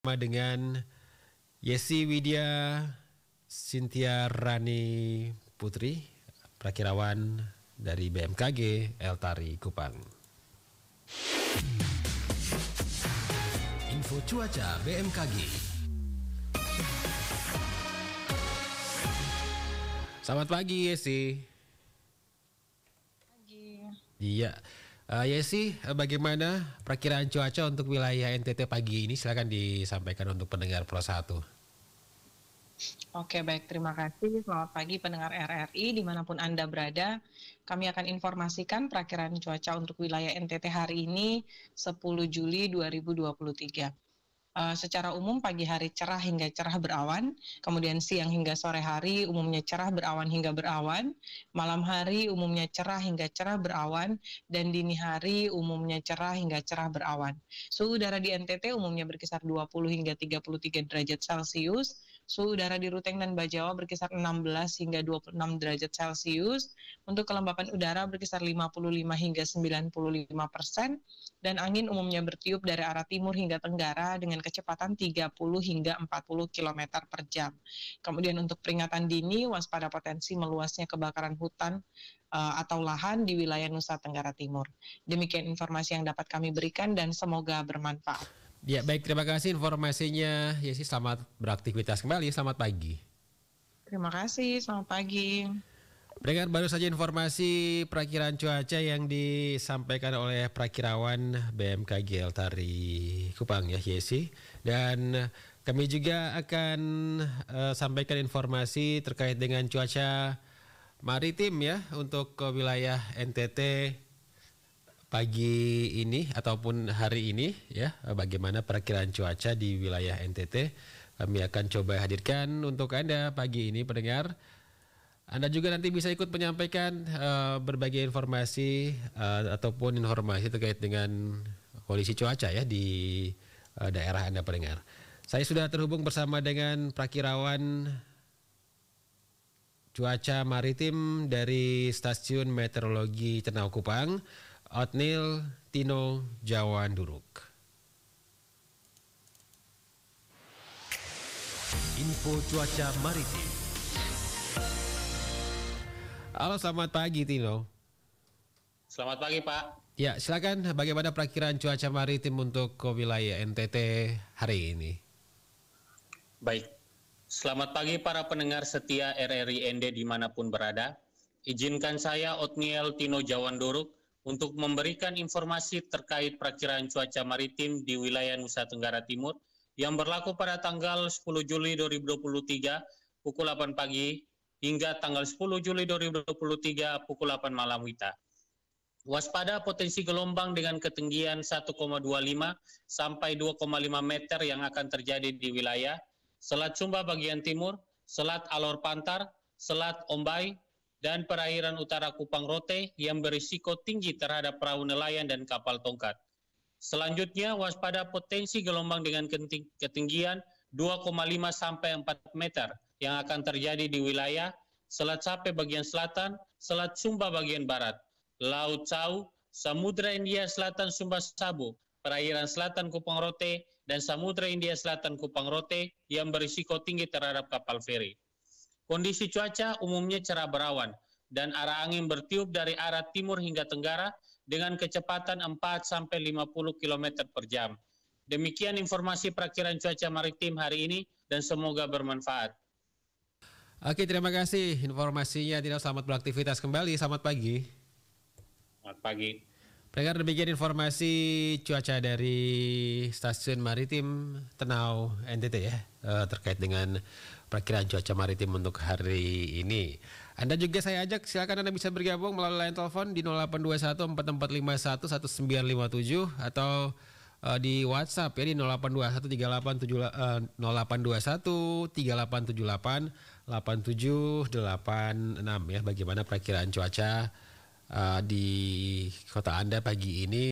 bersama dengan Yesi Widya Sintia Rani Putri, prakirawan dari BMKG Eltari Kupang. Info cuaca BMKG. Selamat pagi Yesi. Pagi. Iya. Uh, Yesi, uh, bagaimana perkiraan cuaca untuk wilayah NTT pagi ini? Silakan disampaikan untuk pendengar Pro 1. Oke, baik. Terima kasih. Selamat pagi pendengar RRI di mana pun Anda berada. Kami akan informasikan perakiraan cuaca untuk wilayah NTT hari ini 10 Juli 2023. Uh, secara umum pagi hari cerah hingga cerah berawan, kemudian siang hingga sore hari umumnya cerah berawan hingga berawan, malam hari umumnya cerah hingga cerah berawan, dan dini hari umumnya cerah hingga cerah berawan. Suhu udara di NTT umumnya berkisar 20 hingga 33 derajat Celcius, suhu udara di Ruteng dan Bajawa berkisar 16 hingga 26 derajat Celcius, untuk kelembapan udara berkisar 55 hingga 95 persen, dan angin umumnya bertiup dari arah timur hingga tenggara dengan kecepatan 30 hingga 40 km per jam. Kemudian untuk peringatan dini, waspada potensi meluasnya kebakaran hutan uh, atau lahan di wilayah Nusa Tenggara Timur. Demikian informasi yang dapat kami berikan dan semoga bermanfaat. Ya baik, terima kasih informasinya. Ya sih, selamat beraktivitas kembali. Selamat pagi. Terima kasih, selamat pagi. Dengar baru saja informasi perakiraan cuaca yang disampaikan oleh perakirawan BMKG Tari Kupang ya Yesi dan kami juga akan uh, sampaikan informasi terkait dengan cuaca maritim ya untuk ke wilayah NTT pagi ini ataupun hari ini ya bagaimana perakiraan cuaca di wilayah NTT kami akan coba hadirkan untuk Anda pagi ini pendengar anda juga nanti bisa ikut menyampaikan uh, berbagai informasi uh, ataupun informasi terkait dengan kondisi cuaca ya di uh, daerah Anda pendengar. Saya sudah terhubung bersama dengan prakirawan cuaca maritim dari Stasiun Meteorologi Tenau Kupang, Otnil Tino Jawan Duruk. Info cuaca maritim Halo, selamat pagi Tino. Selamat pagi Pak. Ya, silakan bagaimana perakiraan cuaca maritim untuk ke wilayah NTT hari ini? Baik, selamat pagi para pendengar setia RRI ND di mana pun berada. Izinkan saya Otniel Tino Jawanduruk untuk memberikan informasi terkait perakiraan cuaca maritim di wilayah Nusa Tenggara Timur yang berlaku pada tanggal 10 Juli 2023 pukul 8 pagi hingga tanggal 10 Juli 2023 pukul 8 malam WITA. Waspada potensi gelombang dengan ketinggian 1,25 sampai 2,5 meter yang akan terjadi di wilayah Selat Sumba bagian timur, Selat Alor Pantar, Selat Ombai, dan perairan utara Kupang Rote yang berisiko tinggi terhadap perahu nelayan dan kapal tongkat. Selanjutnya, waspada potensi gelombang dengan ketinggian 2,5 sampai 4 meter yang akan terjadi di wilayah Selat Sape bagian selatan, Selat Sumba bagian barat, Laut Sau, Samudra India Selatan Sumba Sabu, perairan selatan Kupang Rote, dan Samudra India Selatan Kupang Rote yang berisiko tinggi terhadap kapal feri. Kondisi cuaca umumnya cerah berawan dan arah angin bertiup dari arah timur hingga tenggara dengan kecepatan 4 sampai 50 km per jam. Demikian informasi perakiraan cuaca maritim hari ini dan semoga bermanfaat. Oke, terima kasih informasinya. Tidak selamat beraktivitas kembali. Selamat pagi. Selamat pagi. Pendengar demikian informasi cuaca dari stasiun maritim Tenau NTT ya eh, terkait dengan perkiraan cuaca maritim untuk hari ini. Anda juga saya ajak silakan Anda bisa bergabung melalui line telepon di 0821 4451 1957 atau uh, di WhatsApp ya di 0821 38 0821 3878 8786 ya bagaimana perakiraan cuaca uh, di kota Anda pagi ini